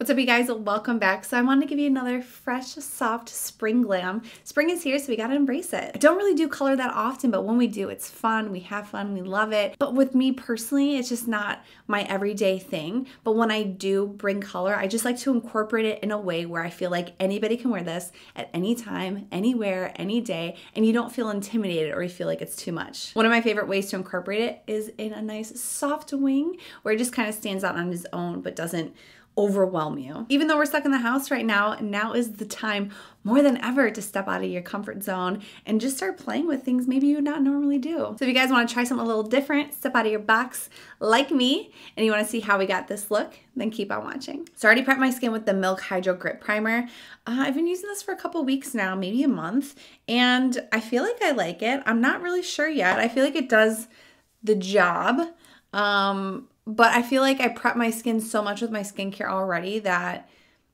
What's up, you guys? Welcome back. So, I wanted to give you another fresh, soft spring glam. Spring is here, so we gotta embrace it. I don't really do color that often, but when we do, it's fun. We have fun, we love it. But with me personally, it's just not my everyday thing. But when I do bring color, I just like to incorporate it in a way where I feel like anybody can wear this at any time, anywhere, any day, and you don't feel intimidated or you feel like it's too much. One of my favorite ways to incorporate it is in a nice soft wing where it just kind of stands out on its own but doesn't overwhelm you. Even though we're stuck in the house right now, now is the time more than ever to step out of your comfort zone and just start playing with things maybe you not normally do. So if you guys want to try something a little different, step out of your box like me, and you want to see how we got this look, then keep on watching. So I already prepped my skin with the Milk Hydro Grip Primer. Uh, I've been using this for a couple weeks now, maybe a month, and I feel like I like it. I'm not really sure yet. I feel like it does the job. Um, but I feel like I prep my skin so much with my skincare already that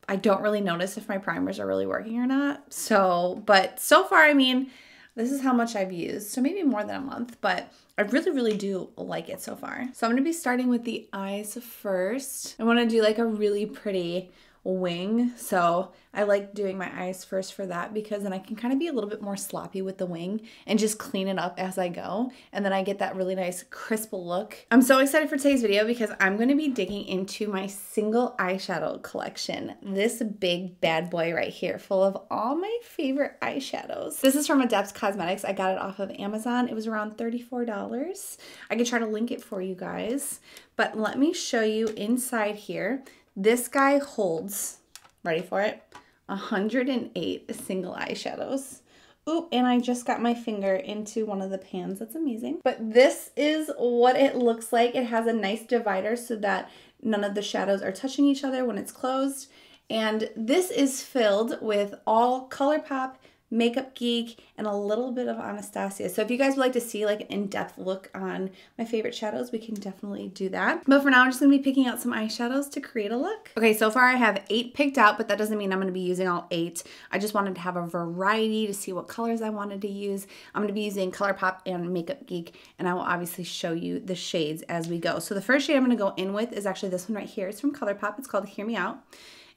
I don't really notice if my primers are really working or not. So, but so far, I mean, this is how much I've used. So maybe more than a month, but I really, really do like it so far. So I'm gonna be starting with the eyes first. I wanna do like a really pretty wing. So I like doing my eyes first for that because then I can kind of be a little bit more sloppy with the wing and just clean it up as I go. And then I get that really nice crisp look. I'm so excited for today's video because I'm going to be digging into my single eyeshadow collection. This big bad boy right here full of all my favorite eyeshadows. This is from Adept Cosmetics. I got it off of Amazon. It was around $34. I could try to link it for you guys. But let me show you inside here. This guy holds, ready for it, 108 single eyeshadows. Oop, and I just got my finger into one of the pans. That's amazing. But this is what it looks like. It has a nice divider so that none of the shadows are touching each other when it's closed. And this is filled with all ColourPop Makeup Geek, and a little bit of Anastasia. So if you guys would like to see like an in-depth look on my favorite shadows, we can definitely do that. But for now, I'm just gonna be picking out some eyeshadows to create a look. Okay, so far I have eight picked out, but that doesn't mean I'm gonna be using all eight. I just wanted to have a variety to see what colors I wanted to use. I'm gonna be using ColourPop and Makeup Geek, and I will obviously show you the shades as we go. So the first shade I'm gonna go in with is actually this one right here. It's from ColourPop, it's called Hear Me Out.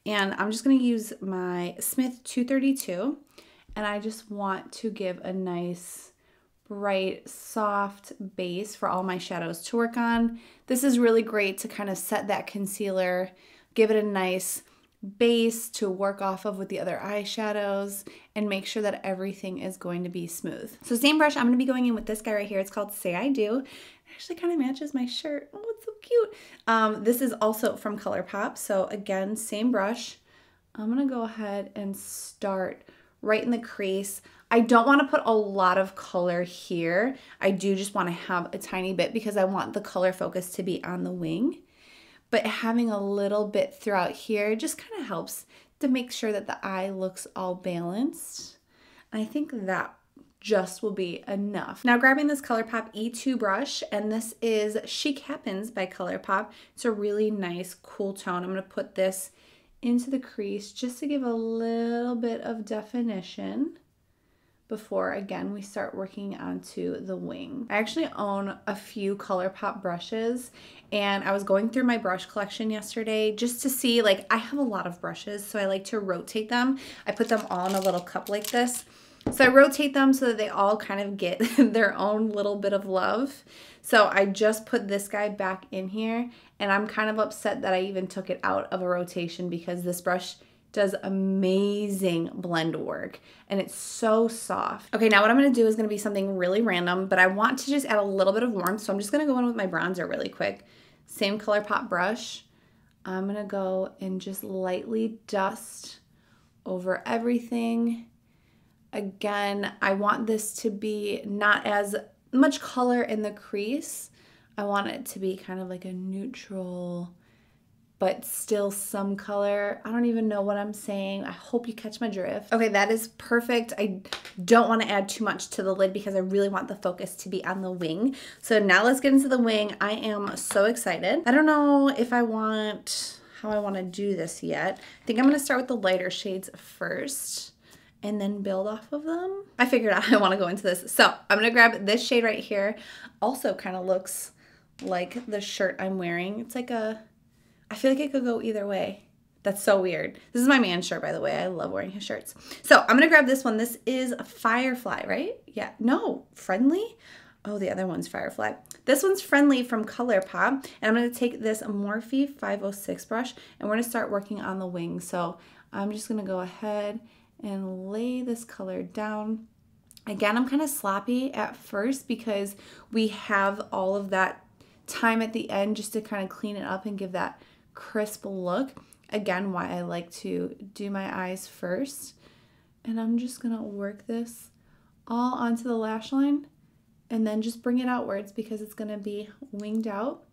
And I'm just gonna use my Smith 232 and I just want to give a nice bright soft base for all my shadows to work on. This is really great to kind of set that concealer, give it a nice base to work off of with the other eyeshadows and make sure that everything is going to be smooth. So same brush, I'm going to be going in with this guy right here. It's called Say I Do. It actually kind of matches my shirt. Oh, it's so cute. Um, this is also from ColourPop. So again, same brush. I'm going to go ahead and start right in the crease. I don't want to put a lot of color here. I do just want to have a tiny bit because I want the color focus to be on the wing. But having a little bit throughout here just kind of helps to make sure that the eye looks all balanced. I think that just will be enough. Now grabbing this ColourPop E2 brush, and this is Chic Happens by ColourPop. It's a really nice, cool tone. I'm gonna put this into the crease just to give a little bit of definition before again we start working onto the wing. I actually own a few ColourPop brushes and I was going through my brush collection yesterday just to see like I have a lot of brushes so I like to rotate them. I put them all in a little cup like this. So I rotate them so that they all kind of get their own little bit of love. So I just put this guy back in here and I'm kind of upset that I even took it out of a rotation because this brush does amazing blend work and it's so soft. Okay, now what I'm gonna do is gonna be something really random, but I want to just add a little bit of warmth. So I'm just gonna go in with my bronzer really quick. Same ColourPop brush. I'm gonna go and just lightly dust over everything. Again, I want this to be not as much color in the crease. I want it to be kind of like a neutral, but still some color. I don't even know what I'm saying. I hope you catch my drift. Okay, that is perfect. I don't want to add too much to the lid because I really want the focus to be on the wing. So now let's get into the wing. I am so excited. I don't know if I want, how I want to do this yet. I think I'm going to start with the lighter shades first and then build off of them. I figured out I want to go into this. So I'm going to grab this shade right here. Also kind of looks like the shirt I'm wearing. It's like a, I feel like it could go either way. That's so weird. This is my man shirt, by the way. I love wearing his shirts. So I'm gonna grab this one. This is a Firefly, right? Yeah, no, Friendly? Oh, the other one's Firefly. This one's Friendly from ColourPop. And I'm gonna take this Morphe 506 brush and we're gonna start working on the wings. So I'm just gonna go ahead and lay this color down. Again, I'm kind of sloppy at first because we have all of that time at the end just to kind of clean it up and give that crisp look. Again, why I like to do my eyes first. And I'm just gonna work this all onto the lash line and then just bring it outwards because it's gonna be winged out.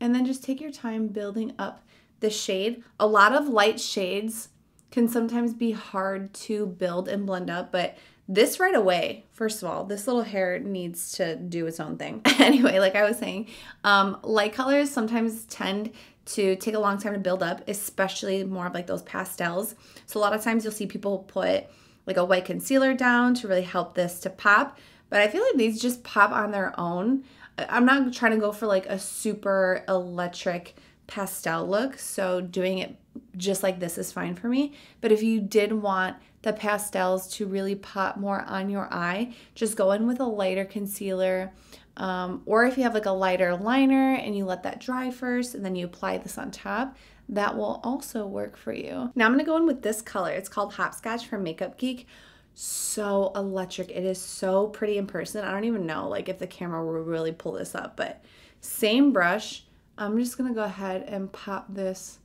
And then just take your time building up the shade. A lot of light shades can sometimes be hard to build and blend up, but this right away, first of all, this little hair needs to do its own thing. anyway, like I was saying, um, light colors sometimes tend to take a long time to build up, especially more of like those pastels. So a lot of times you'll see people put like a white concealer down to really help this to pop. But I feel like these just pop on their own. I'm not trying to go for like a super electric pastel look, so doing it just like this is fine for me. But if you did want the pastels to really pop more on your eye, just go in with a lighter concealer. Um, or if you have like a lighter liner and you let that dry first and then you apply this on top, that will also work for you. Now I'm gonna go in with this color. It's called Hopscotch from Makeup Geek. So electric. It is so pretty in person. I don't even know like if the camera will really pull this up, but same brush, I'm just gonna go ahead and pop this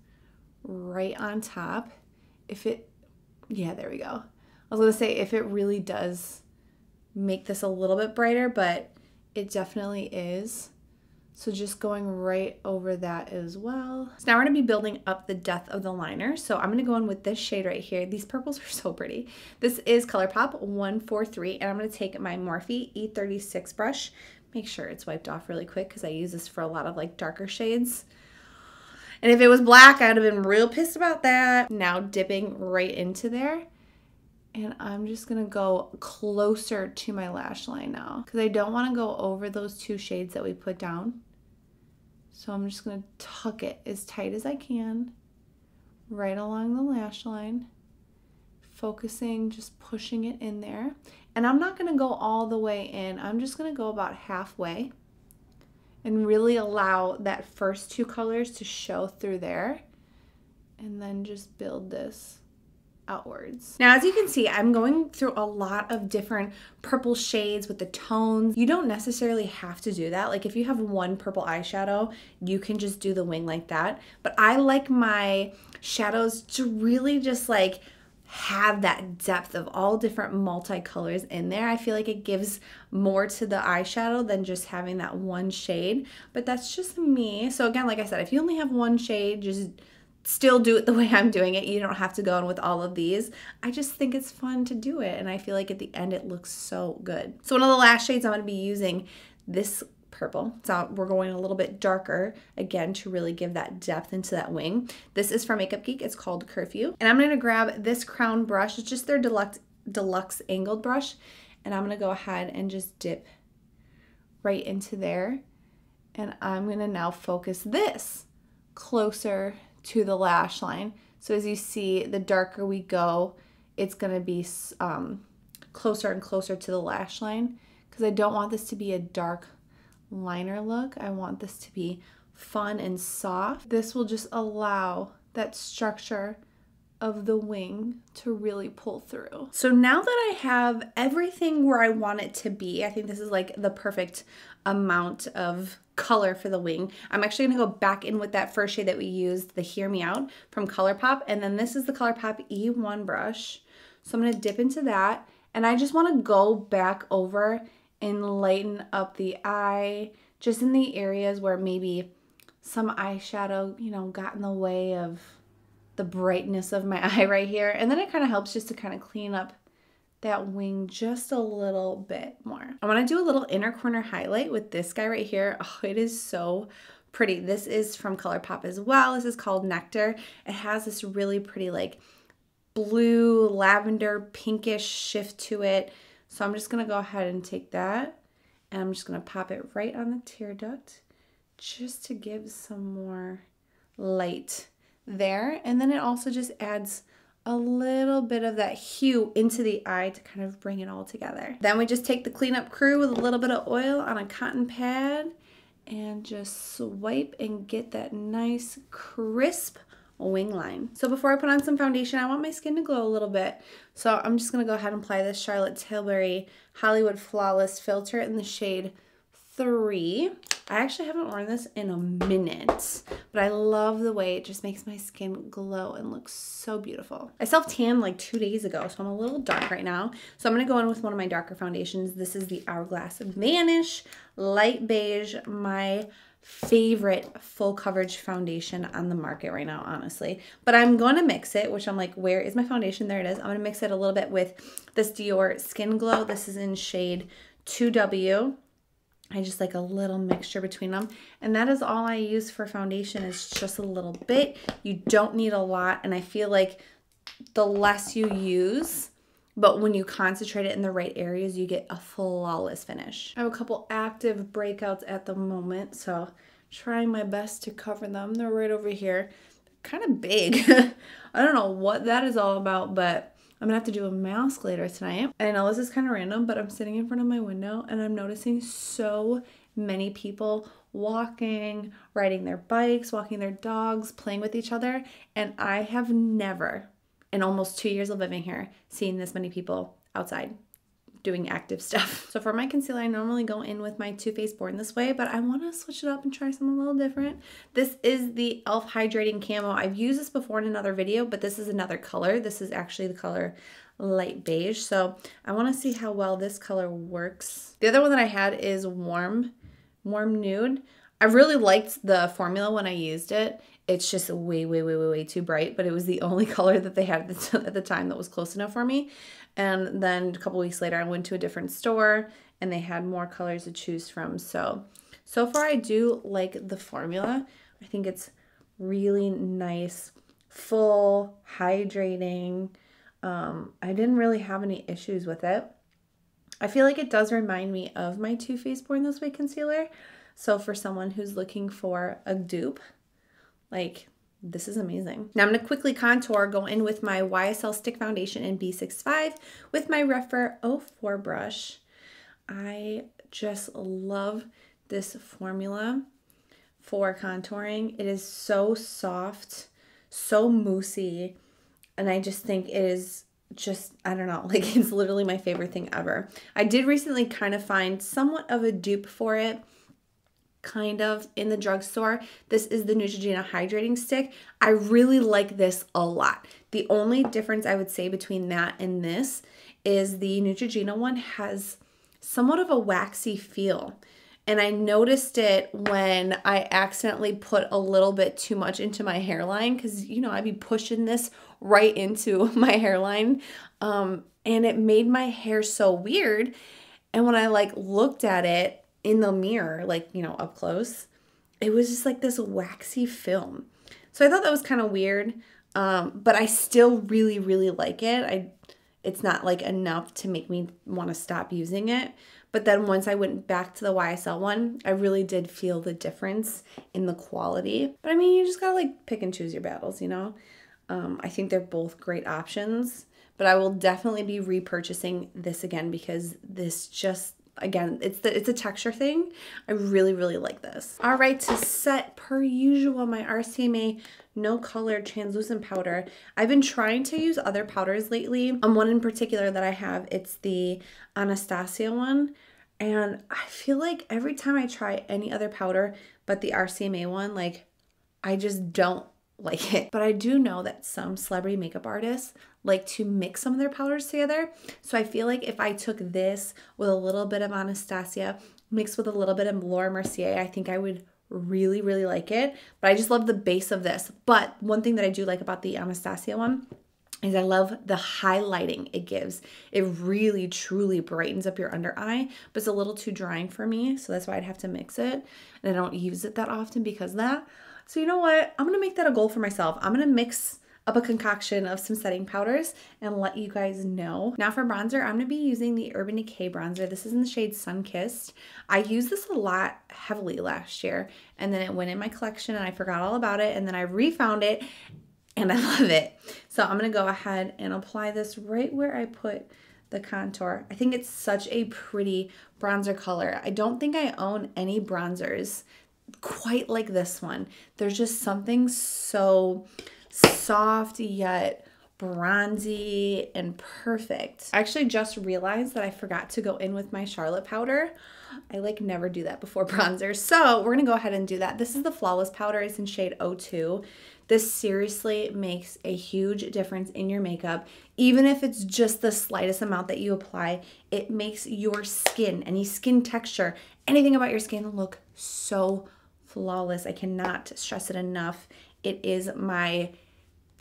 right on top. If it, yeah, there we go. I was gonna say if it really does make this a little bit brighter, but it definitely is. So just going right over that as well. So now we're gonna be building up the depth of the liner. So I'm gonna go in with this shade right here. These purples are so pretty. This is ColourPop 143 and I'm gonna take my Morphe E36 brush make sure it's wiped off really quick because I use this for a lot of like darker shades. And if it was black, I'd have been real pissed about that. Now dipping right into there. And I'm just gonna go closer to my lash line now because I don't wanna go over those two shades that we put down. So I'm just gonna tuck it as tight as I can right along the lash line focusing, just pushing it in there. And I'm not to go all the way in. I'm just to go about halfway and really allow that first two colors to show through there. And then just build this outwards. Now, as you can see, I'm going through a lot of different purple shades with the tones. You don't necessarily have to do that. Like if you have one purple eyeshadow, you can just do the wing like that. But I like my shadows to really just like have that depth of all different multicolors in there. I feel like it gives more to the eyeshadow than just having that one shade, but that's just me. So again, like I said, if you only have one shade, just still do it the way I'm doing it. You don't have to go in with all of these. I just think it's fun to do it and I feel like at the end it looks so good. So one of the last shades I'm going to be using this purple. So we're going a little bit darker again to really give that depth into that wing. This is from Makeup Geek. It's called Curfew. And I'm going to grab this crown brush. It's just their deluxe, deluxe angled brush. And I'm going to go ahead and just dip right into there. And I'm going to now focus this closer to the lash line. So as you see, the darker we go, it's going to be um, closer and closer to the lash line because I don't want this to be a dark liner look. I want this to be fun and soft. This will just allow that structure of the wing to really pull through. So now that I have everything where I want it to be, I think this is like the perfect amount of color for the wing. I'm actually gonna go back in with that first shade that we used, the Hear Me Out from ColourPop. And then this is the ColourPop E1 brush. So I'm gonna dip into that. And I just wanna go back over and lighten up the eye just in the areas where maybe some eyeshadow, you know, got in the way of the brightness of my eye right here. And then it kind of helps just to kind of clean up that wing just a little bit more. I want to do a little inner corner highlight with this guy right here. Oh, it is so pretty. This is from ColourPop as well. This is called Nectar. It has this really pretty like blue, lavender, pinkish shift to it. So I'm just going to go ahead and take that and I'm just going to pop it right on the tear duct just to give some more light there. And then it also just adds a little bit of that hue into the eye to kind of bring it all together. Then we just take the cleanup crew with a little bit of oil on a cotton pad and just swipe and get that nice crisp wing line. So before I put on some foundation, I want my skin to glow a little bit. So I'm just going to go ahead and apply this Charlotte Tilbury Hollywood Flawless Filter in the shade 3. I actually haven't worn this in a minute, but I love the way it just makes my skin glow and look so beautiful. I self-tanned like two days ago, so I'm a little dark right now. So I'm to go in with one of my darker foundations. This is the Hourglass Vanish Light Beige, my favorite full coverage foundation on the market right now, honestly. But I'm going to mix it, which I'm like, where is my foundation? There it is. I'm going to mix it a little bit with this Dior Skin Glow. This is in shade 2W. I just like a little mixture between them. And that is all I use for foundation is just a little bit. You don't need a lot. And I feel like the less you use, but when you concentrate it in the right areas, you get a flawless finish. I have a couple active breakouts at the moment, so trying my best to cover them. They're right over here. They're kind of big. I don't know what that is all about, but I'm gonna have to do a mask later tonight. I know this is kind of random, but I'm sitting in front of my window and I'm noticing so many people walking, riding their bikes, walking their dogs, playing with each other. And I have never, in almost two years of living here, seen this many people outside doing active stuff. So for my concealer, I normally go in with my Too Faced Born This Way, but I want to switch it up and try something a little different. This is the e.l.f. Hydrating Camo. I've used this before in another video, but this is another color. This is actually the color light beige. So I want to see how well this color works. The other one that I had is Warm, Warm Nude. I really liked the formula when I used it. It's just way, way, way, way, way too bright, but it was the only color that they had at the time that was close enough for me. And then a couple weeks later, I went to a different store and they had more colors to choose from. So, so far I do like the formula. I think it's really nice, full, hydrating. Um, I didn't really have any issues with it. I feel like it does remind me of my Too Faced Born This Way concealer. So for someone who's looking for a dupe, like this is amazing. Now I'm to quickly contour, go in with my YSL Stick Foundation in B65 with my Rephr 04 brush. I just love this formula for contouring. It is so soft, so moussey, and I just think it is just, I don't know, like it's literally my favorite thing ever. I did recently kind of find somewhat of a dupe for it kind of in the drugstore. This is the Neutrogena hydrating stick. I really like this a lot. The only difference I would say between that and this is the Neutrogena one has somewhat of a waxy feel. And I noticed it when I accidentally put a little bit too much into my hairline because, you know, I'd be pushing this right into my hairline. Um, and it made my hair so weird. And when I like looked at it, in the mirror, like, you know, up close, it was just like this waxy film. So I thought that was kind of weird. Um, but I still really, really like it. I it's not like enough to make me want to stop using it. But then once I went back to the YSL one, I really did feel the difference in the quality. But I mean, you just gotta like pick and choose your battles, you know? Um, I think they're both great options, but I will definitely be repurchasing this again because this just again it's the it's a texture thing. I really really like this. All right to set per usual my rcma no color translucent powder. I've been trying to use other powders lately. Um one in particular that i have it's the anastasia one. And i feel like every time i try any other powder but the rcma one like i just don't like it. But I do know that some celebrity makeup artists like to mix some of their powders together. So I feel like if I took this with a little bit of Anastasia mixed with a little bit of Laura Mercier, I think I would really, really like it. But I just love the base of this. But one thing that I do like about the Anastasia one is I love the highlighting it gives. It really truly brightens up your under eye, but it's a little too drying for me. So that's why I'd have to mix it. And I don't use it that often because that. So you know what? I'm to make that a goal for myself. I'm to mix up a concoction of some setting powders and let you guys know. Now for bronzer, I'm gonna be using the Urban Decay bronzer. This is in the shade Sunkissed. I used this a lot heavily last year and then it went in my collection and I forgot all about it and then I refound it and I love it. So I'm gonna go ahead and apply this right where I put the contour. I think it's such a pretty bronzer color. I don't think I own any bronzers quite like this one. There's just something so soft yet bronzy and perfect. I actually just realized that I forgot to go in with my Charlotte powder. I like never do that before bronzer. So we're gonna go ahead and do that. This is the Flawless powder. It's in shade 02. This seriously makes a huge difference in your makeup. Even if it's just the slightest amount that you apply, it makes your skin, any skin texture, anything about your skin look so flawless. I cannot stress it enough. It is my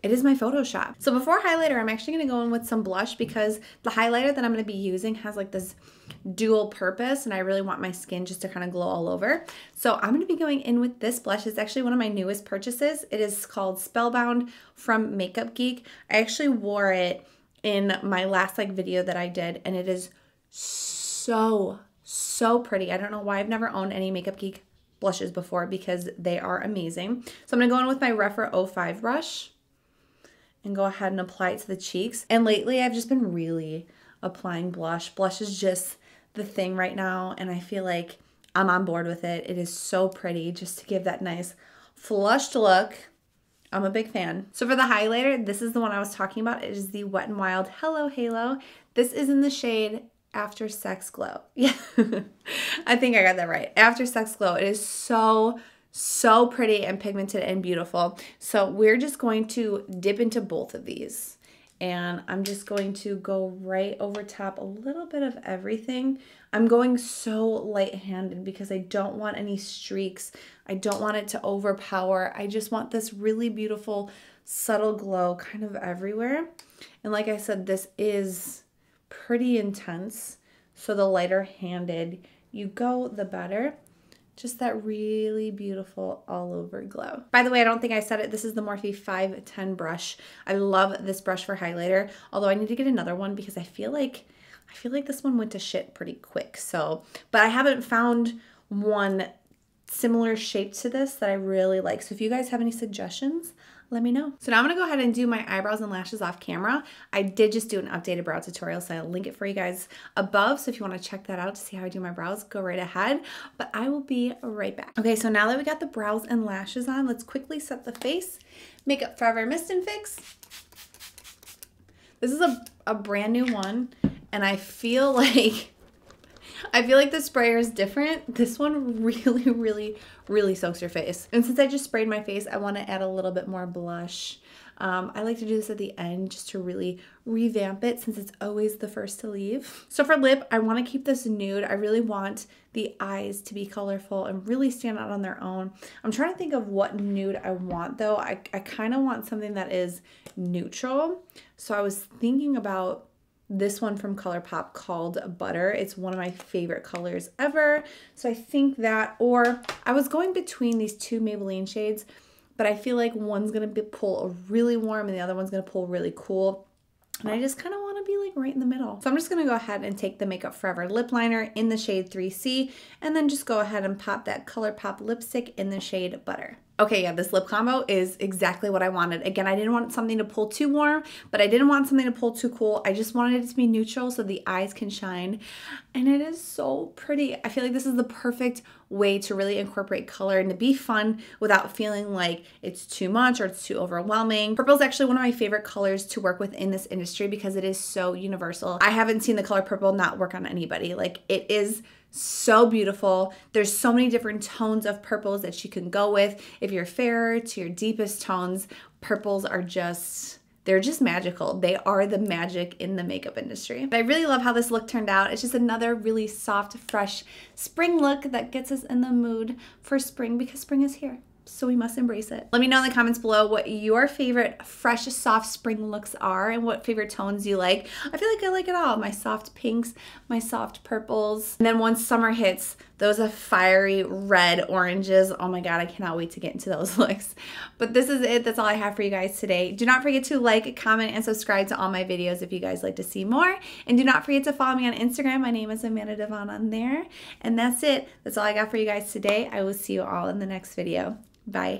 it is my Photoshop. So before highlighter, I'm actually gonna go in with some blush because the highlighter that I'm gonna be using has like this dual purpose and I really want my skin just to kind of glow all over. So I'm gonna be going in with this blush. It's actually one of my newest purchases. It is called Spellbound from Makeup Geek. I actually wore it in my last like video that I did and it is so, so pretty. I don't know why I've never owned any Makeup Geek blushes before because they are amazing. So I'm gonna go in with my Rephr 05 brush and go ahead and apply it to the cheeks. And lately I've just been really applying blush. Blush is just the thing right now and I feel like I'm on board with it. It is so pretty just to give that nice flushed look. I'm a big fan. So for the highlighter, this is the one I was talking about. It is the Wet n Wild Hello Halo. This is in the shade After Sex Glow. Yeah, I think I got that right. After Sex Glow. It is so so pretty and pigmented and beautiful. So we're just going to dip into both of these. And I'm just going to go right over top a little bit of everything. I'm going so light-handed because I don't want any streaks. I don't want it to overpower. I just want this really beautiful subtle glow kind of everywhere. And like I said, this is pretty intense. So the lighter handed you go, the better just that really beautiful all over glow. By the way, I don't think I said it. This is the Morphe 510 brush. I love this brush for highlighter, although I need to get another one because I feel like I feel like this one went to shit pretty quick. So, but I haven't found one similar shape to this that I really like. So if you guys have any suggestions, let me know. So now I'm gonna go ahead and do my eyebrows and lashes off camera. I did just do an updated brow tutorial, so I'll link it for you guys above. So if you wanna check that out to see how I do my brows, go right ahead. But I will be right back. Okay, so now that we got the brows and lashes on, let's quickly set the face. Makeup Forever Mist and Fix. This is a, a brand new one, and I feel like I feel like the sprayer is different. This one really, really, really soaks your face. And since I just sprayed my face, I want to add a little bit more blush. Um, I like to do this at the end just to really revamp it since it's always the first to leave. So for lip, I want to keep this nude. I really want the eyes to be colorful and really stand out on their own. I'm trying to think of what nude I want though. I, I kind of want something that is neutral. So I was thinking about this one from ColourPop called Butter. It's one of my favorite colors ever. So I think that, or I was going between these two Maybelline shades, but I feel like one's gonna be, pull really warm and the other one's gonna pull really cool. And I just kind of want to be like right in the middle. So I'm just going to go ahead and take the Makeup Forever lip liner in the shade 3C and then just go ahead and pop that ColourPop lipstick in the shade Butter. Okay, yeah, this lip combo is exactly what I wanted. Again, I didn't want something to pull too warm, but I didn't want something to pull too cool. I just wanted it to be neutral so the eyes can shine. And it is so pretty. I feel like this is the perfect way to really incorporate color and to be fun without feeling like it's too much or it's too overwhelming. Purple is actually one of my favorite colors to work with in this industry because it is so universal. I haven't seen the color purple not work on anybody. Like it is so beautiful. There's so many different tones of purples that you can go with. If you're fairer to your deepest tones, purples are just they're just magical. They are the magic in the makeup industry. But I really love how this look turned out. It's just another really soft, fresh spring look that gets us in the mood for spring because spring is here so we must embrace it. Let me know in the comments below what your favorite fresh, soft spring looks are and what favorite tones you like. I feel like I like it all. My soft pinks, my soft purples. And then once summer hits, Those are fiery red oranges. Oh my God, I cannot wait to get into those looks. But this is it. That's all I have for you guys today. Do not forget to like, comment, and subscribe to all my videos if you guys like to see more. And do not forget to follow me on Instagram. My name is Amanda Devon on there. And that's it. That's all I got for you guys today. I will see you all in the next video. Bye.